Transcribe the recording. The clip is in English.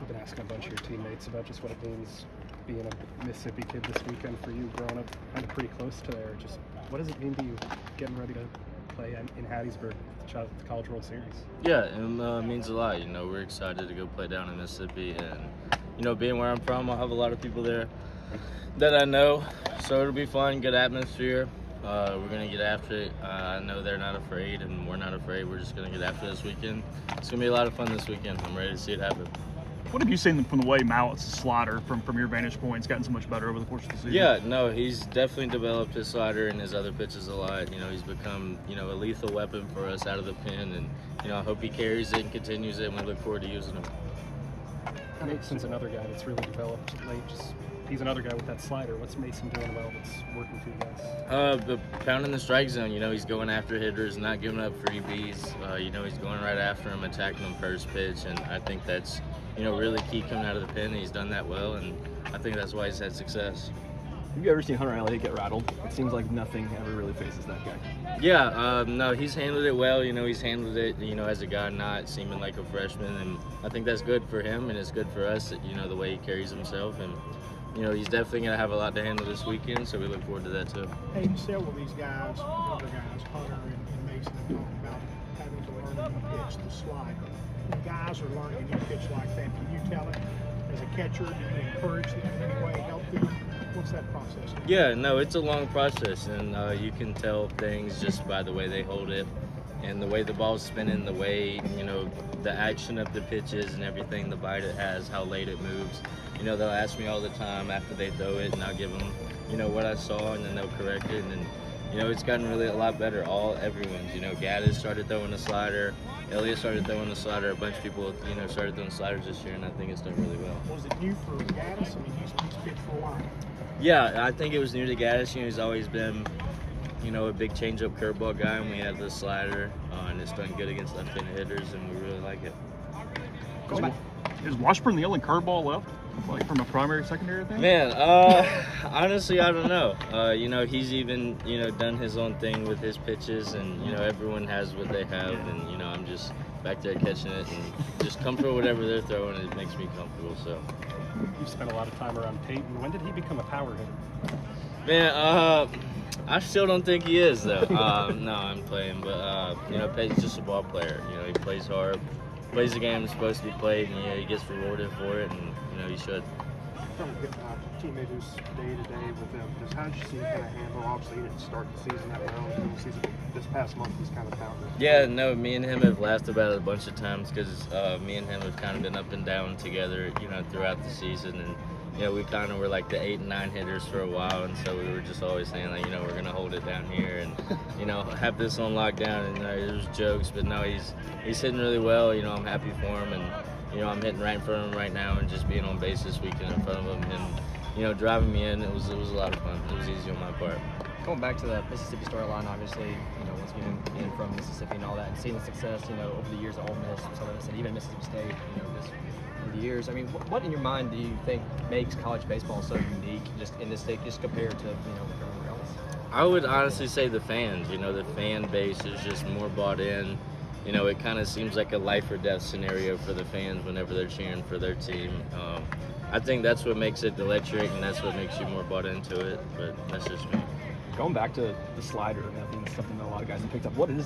I've been asking a bunch of your teammates about just what it means being a Mississippi kid this weekend for you, growing up kind of pretty close to there. Just what does it mean to you getting ready to play in, in Hattiesburg, the College World Series? Yeah, it uh, means a lot. You know, we're excited to go play down in Mississippi, and you know, being where I'm from, I'll have a lot of people there that I know, so it'll be fun, good atmosphere. Uh, we're gonna get after it. Uh, I know they're not afraid, and we're not afraid. We're just gonna get after this weekend. It's gonna be a lot of fun this weekend. I'm ready to see it happen. What have you seen from the way Mallitz' slider, from from your vantage point, has gotten so much better over the course of the season? Yeah, no, he's definitely developed his slider and his other pitches a lot. You know, he's become you know a lethal weapon for us out of the pen, and you know I hope he carries it and continues it, and we look forward to using him. Mason's another guy that's really developed late. Just he's another guy with that slider. What's Mason doing well that's working for you guys? Uh, the pounding the strike zone. You know, he's going after hitters, not giving up freebies. Uh, you know, he's going right after him, attacking them first pitch, and I think that's you know really key coming out of the pen. He's done that well, and I think that's why he's had success. Have you ever seen Hunter Elliott get rattled? It seems like nothing ever really faces that guy. Yeah, um, no, he's handled it well. You know, he's handled it, you know, as a guy not seeming like a freshman, and I think that's good for him and it's good for us. You know, the way he carries himself, and you know, he's definitely going to have a lot to handle this weekend, so we look forward to that too. Hey, several of these guys, other guys, Hunter and, and Mason, have talked about having to learn a new pitch, the slide. When guys are learning a new pitch like that, can you tell it as a catcher? Do you encourage them in any way, help them? What's that process? Yeah, no, it's a long process, and uh, you can tell things just by the way they hold it, and the way the ball's spinning, the way you know the action of the pitches and everything, the bite it has, how late it moves. You know, they'll ask me all the time after they throw it, and I'll give them, you know, what I saw, and then they'll correct it, and then, you know, it's gotten really a lot better. All everyone's, you know, Gaddis started throwing a slider, Elliott started throwing a slider. A bunch of people, you know, started throwing sliders this year, and I think it's done really well. Was it new for Gaddis? I mean, he's, he's pitched for a while. Yeah, I think it was new to Gaddis. You know, he's always been, you know, a big changeup curveball guy, and we have the slider, uh, and it's done good against left-handed hitters, and we really like it. Is Washburn the only curveball left, like from a primary, secondary thing? Man, uh, honestly, I don't know. Uh, you know, he's even, you know, done his own thing with his pitches, and you know, everyone has what they have, and you know, I'm just back there catching it and just comfortable whatever they're throwing. It makes me comfortable. So. You spent a lot of time around Peyton. When did he become a power hitter? Man, uh, I still don't think he is though. uh, no, I'm playing, but uh, you know, Peyton's just a ball player. You know, he plays hard, plays the game it's supposed to be played, and you know, he gets rewarded for it, and you know, he should. From a uh, teammate who's day to day with them, just how did you see him kind of handle? Obviously, he didn't start the season that well. And the season this past month, he's kind of pounded. Yeah, no, me and him have laughed about it a bunch of times because uh, me and him have kind of been up and down together, you know, throughout the season, and know, we kind of were like the eight and nine hitters for a while, and so we were just always saying like, you know, we're gonna hold it down here and you know have this on lockdown. And you know, it was jokes, but no, he's he's hitting really well. You know, I'm happy for him, and you know, I'm hitting right in front of him right now, and just being on base this weekend in front of him, and you know, driving me in, it was it was a lot of fun. It was easy on my part. Going back to the Mississippi storyline, obviously, you know, once being, being from Mississippi and all that, and seeing the success, you know, over the years at Ole Miss, some of this, and even Mississippi State, you know, this over the years. I mean, what, what in your mind do you think makes college baseball so unique, just in this state, just compared to you know everywhere else? I would honestly say the fans. You know, the fan base is just more bought in. You know, it kind of seems like a life or death scenario for the fans whenever they're cheering for their team. Um, I think that's what makes it electric, and that's what makes you more bought into it. But that's just me. Going back to the slider, think it's something that a lot of guys have picked up. What is